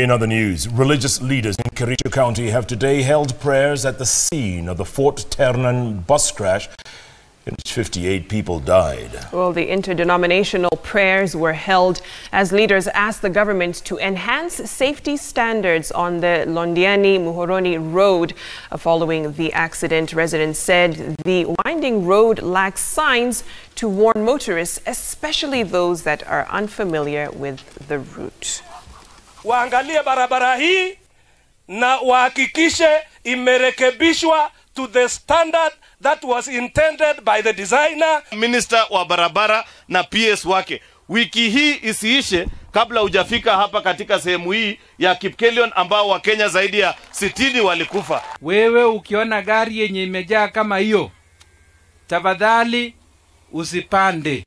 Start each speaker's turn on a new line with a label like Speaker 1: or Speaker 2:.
Speaker 1: In other news, religious leaders in Kericho County have today held prayers at the scene of the Fort Ternan bus crash in which 58 people died.
Speaker 2: Well, the interdenominational prayers were held as leaders asked the government to enhance safety standards on the Londiani Muhoroni Road. Uh, Following the accident, residents said the winding road lacks signs to warn motorists, especially those that are unfamiliar with the route.
Speaker 3: Waangalie barabara hii na wahakikishe imerekebishwa to the standard that was intended by the designer.
Speaker 4: Minister wa barabara na PS wake, wiki hii isiishe kabla hujafika hapa katika sehemu hii ya Kipkelion ambao Wakenya zaidi ya sitini walikufa.
Speaker 5: Wewe ukiona gari yenye imejaa kama hiyo, tafadhali usipande.